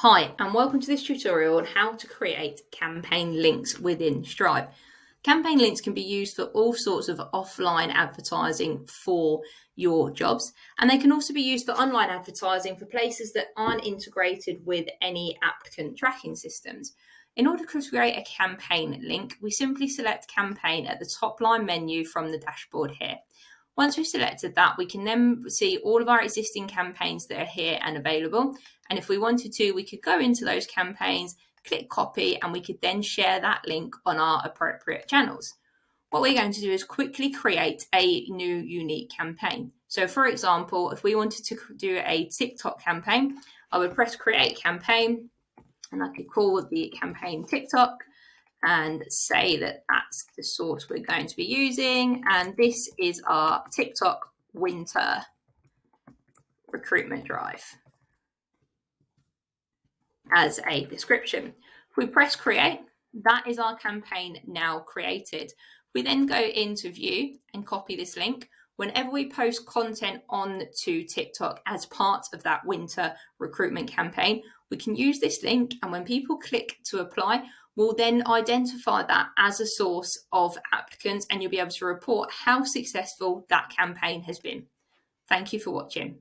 Hi, and welcome to this tutorial on how to create campaign links within Stryve. Campaign links can be used for all sorts of offline advertising for your jobs, and they can also be used for online advertising for places that aren't integrated with any applicant tracking systems. In order to create a campaign link, we simply select campaign at the top line menu from the dashboard here. Once we've selected that, we can then see all of our existing campaigns that are here and available. And if we wanted to, we could go into those campaigns, click copy, and we could then share that link on our appropriate channels. What we're going to do is quickly create a new unique campaign. So for example, if we wanted to do a TikTok campaign, I would press create campaign and I could call the campaign TikTok and say that that's the source we're going to be using. And this is our TikTok winter recruitment drive as a description. If we press create, that is our campaign now created. We then go into view and copy this link. Whenever we post content on to TikTok as part of that winter recruitment campaign, we can use this link. And when people click to apply, we'll then identify that as a source of applicants and you'll be able to report how successful that campaign has been. Thank you for watching.